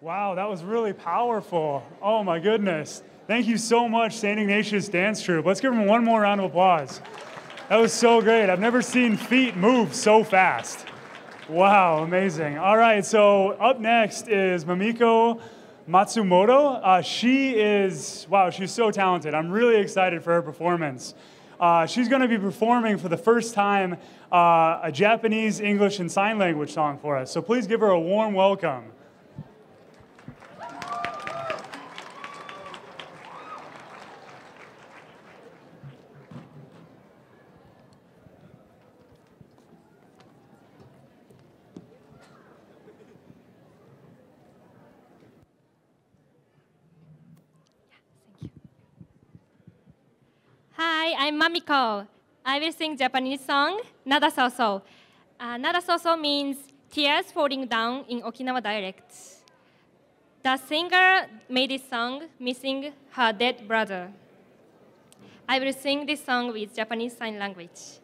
Wow, that was really powerful. Oh my goodness. Thank you so much, St. Ignatius Dance Troupe. Let's give them one more round of applause. That was so great. I've never seen feet move so fast. Wow, amazing. All right, so up next is Mamiko Matsumoto. Uh, she is, wow, she's so talented. I'm really excited for her performance. Uh, she's going to be performing for the first time uh, a Japanese, English, and sign language song for us. So please give her a warm welcome. I'm Mamiko. I will sing Japanese song Nada Soso. Uh, Nada Soso means tears falling down in Okinawa dialect. The singer made this song missing her dead brother. I will sing this song with Japanese Sign Language.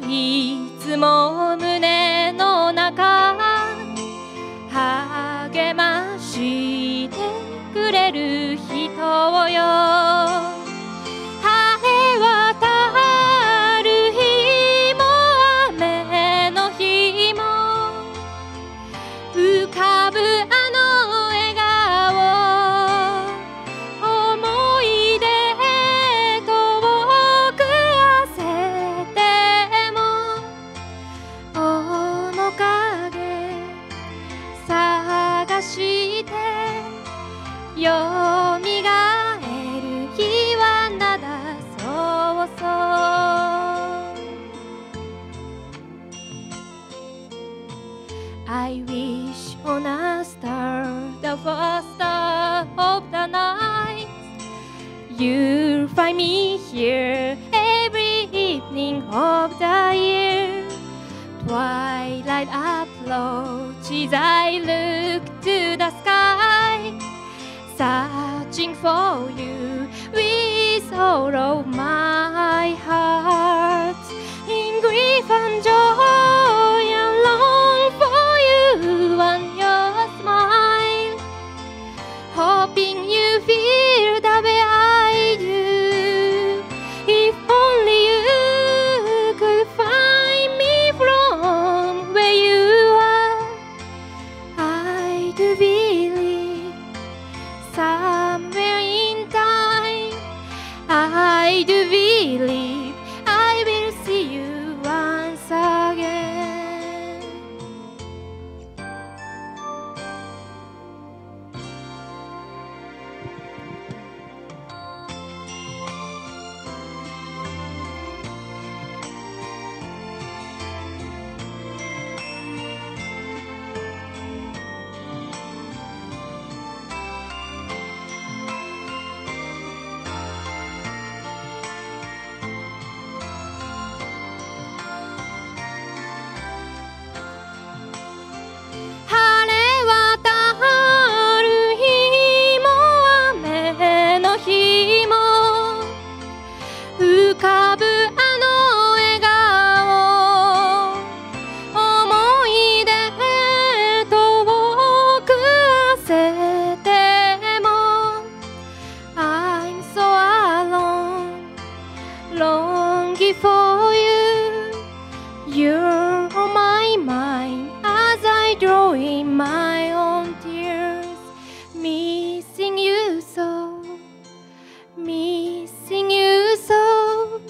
いつも胸の中励ましてくれる人よ on a star the first star of the night You'll find me here every evening of the year Twilight approaches I look to the sky searching for you with all of my for you You're on my mind as I draw in my own tears. Missing you so, missing you so.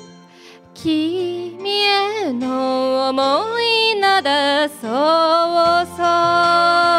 君への思いなまだそうそう